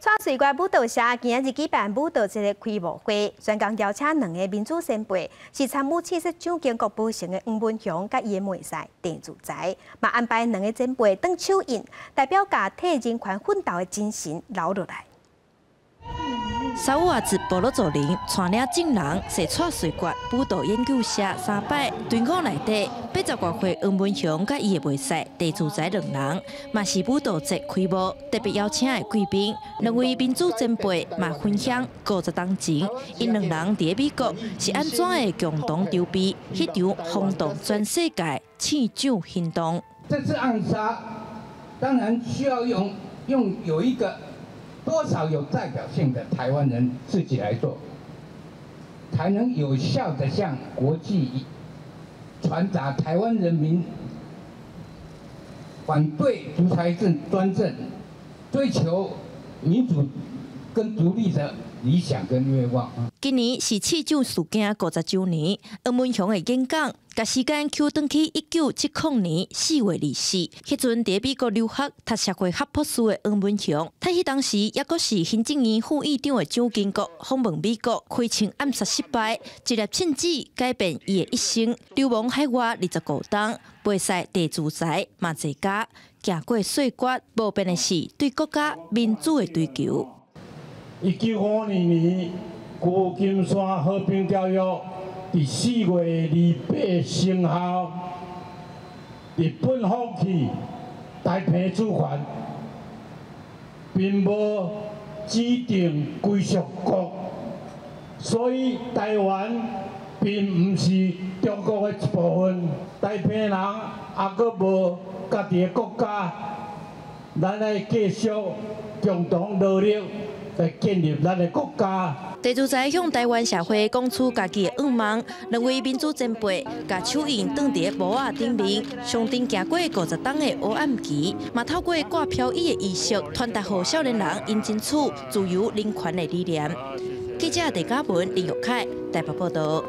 川水怪舞蹈社今日举办舞蹈节的开幕会，专工邀请两个民主前辈，是参与七十蒋经国步行的黄文雄甲伊的妹婿郑祖宅，嘛安排两个前辈当手印，代表甲替人权奋斗的精神留落来。沙乌阿子部落族人传了证人设出水决舞蹈研究社三摆，队伍内底八十多岁黄文雄甲伊的妹婿地主仔两人，嘛是舞蹈节开幕特别邀请的贵宾，两位民主前辈嘛分享五十当前，因两人伫美国是安怎的共同筹备迄场轰动全世界庆祝行动。这次暗杀当然需要用用有一个。多少有代表性的台湾人自己来做，才能有效的向国际传达台湾人民反对独裁政专政、追求民主跟独立的。理想跟愿望。今年是七九事件五十周年，黄文雄的演讲，甲时间 Q 登去一九七零年四月二四，迄阵在美国留学读社会学博士的黄文雄，他迄当时也阁是行政院副院长的蒋经国访问美国，开枪暗杀失败，一粒枪子改变伊的一生，流亡海外二十五冬，背晒地主宅嘛在家，行过岁月，无变的是对国家民主的追求。一九五二年，旧金山和平条约第四月二八生效，日本放弃台平主权，并无指定归属国，所以台湾并毋是中国的一部分。台平人也阁无家己的国家，咱来继续共同努力。来建立咱的国家。地主在向台湾社会讲出家己的愿望，两位民主前辈甲手印登伫帽仔顶面，上顶行过五十档的黑暗期，嘛透过挂飘逸的仪式，传达给少年人因争取自由人权的理念。记者陈嘉文、林玉凯台北报道。